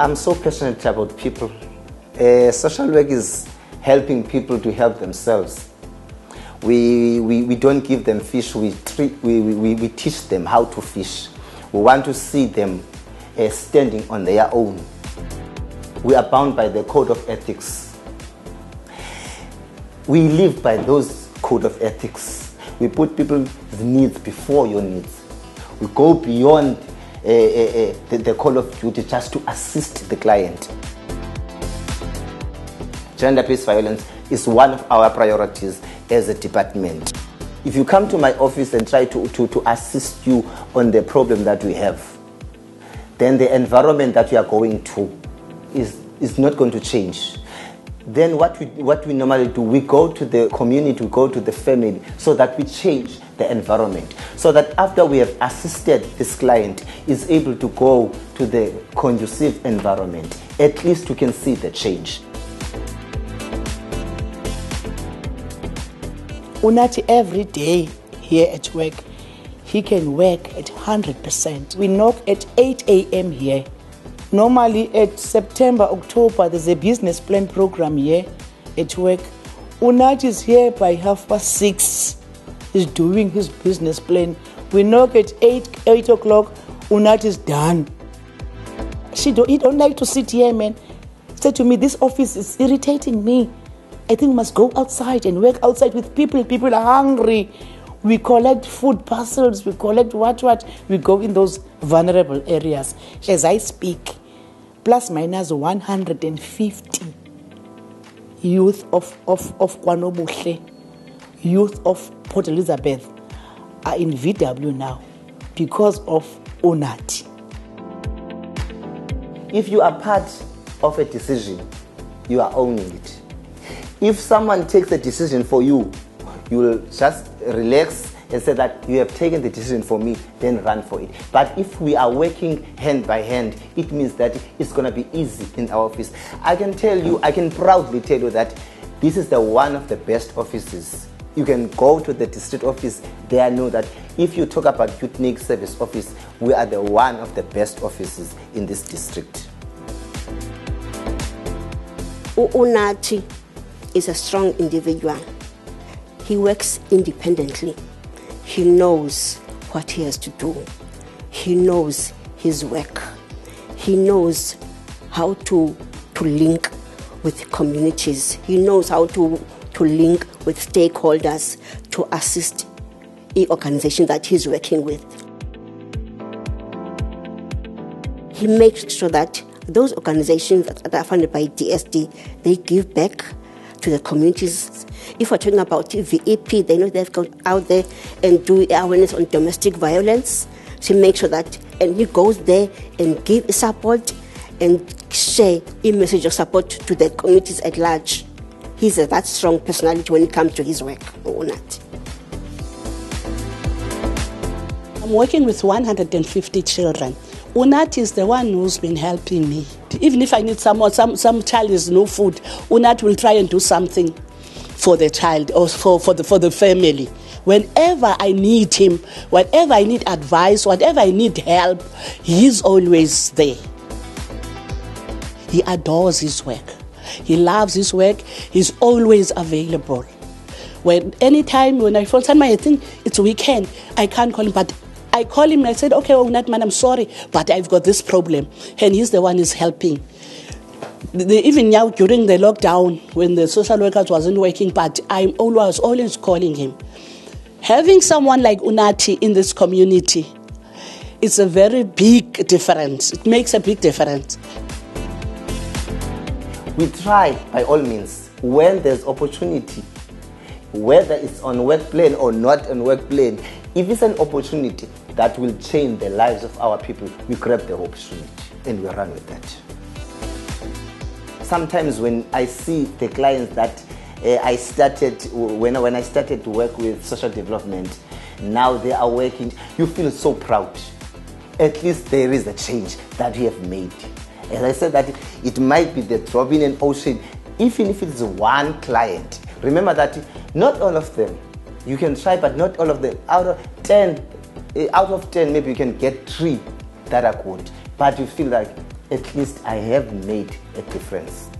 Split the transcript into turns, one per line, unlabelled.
I'm so passionate about people. Uh, social work is helping people to help themselves. We, we, we don't give them fish, we, treat, we, we, we teach them how to fish. We want to see them uh, standing on their own. We are bound by the code of ethics. We live by those code of ethics. We put people's needs before your needs. We go beyond the, the call of duty just to assist the client. Gender-based violence is one of our priorities as a department. If you come to my office and try to, to, to assist you on the problem that we have, then the environment that we are going to is, is not going to change. Then what we, what we normally do, we go to the community, we go to the family so that we change the environment. So that after we have assisted this client is able to go to the conducive environment, at least we can see the change.
Unathi every day here at work, he can work at 100%. We knock at 8 a.m. here. Normally at September, October, there's a business plan program here at work. Unathi is here by half past six. He's doing his business plan. We knock at 8, 8 o'clock, Unathi is done. She don't, he don't like to sit here, man. Said to me, this office is irritating me. I think we must go outside and work outside with people. People are hungry. We collect food parcels, we collect what, what. We go in those vulnerable areas. As I speak, plus minus 150 youth of, of, of KwaNobuhle, youth of Port Elizabeth are in VW now because of Unathi.
If you are part of a decision, you are owning it. If someone takes a decision for you, you will just relax and say that you have taken the decision for me, then run for it. But if we are working hand by hand, it means that it's going to be easy in our office. I can tell you, I can proudly tell you that this is the one of the best offices. You can go to the district office, there know that if you talk about needs service office, we are the one of the best offices in this district.
Unathi is a strong individual. He works independently. He knows what he has to do. He knows his work. He knows how to, to link with communities. He knows how to, to link with stakeholders to assist the organization that he's working with. He makes sure that those organizations that are funded by DSD, they give back to the communities. If we're talking about VEP, they know they have to go out there and do awareness on domestic violence to make sure that, and he goes there and give support and share a message of support to the communities at large. He's a that strong personality when it comes to his work, or not.
I'm working with 150 children. Unathi is the one who's been helping me. Even if I need someone, some, some child is no food, Unat will try and do something for the child or for, for, the, for the family. Whenever I need him, whenever I need advice, whatever I need help, he's always there. He adores his work. He loves his work. He's always available. When anytime when I phone somebody, I think it's weekend, I can't call him, but I call him I said, okay, oh, Unathi man, I'm sorry, but I've got this problem. And he's the one who's helping. Even now during the lockdown, when the social workers wasn't working, but I'm always, always calling him. Having someone like Unathi in this community, it's a very big difference. It makes a big difference.
We try by all means when there's opportunity, whether it's on work plane or not on work plane, if it's an opportunity that will change the lives of our people, we grab the opportunity and we run with that. Sometimes when I see the clients that uh, I started, when, when I started to work with social development, now they are working, you feel so proud. At least there is a change that we have made. As I said, that it might be the drop in an ocean, even if it's one client. Remember that not all of them, you can try, but not all of them. Out of 10, eh, out of 10, maybe you can get three that are good. But you feel like at least I have made a difference.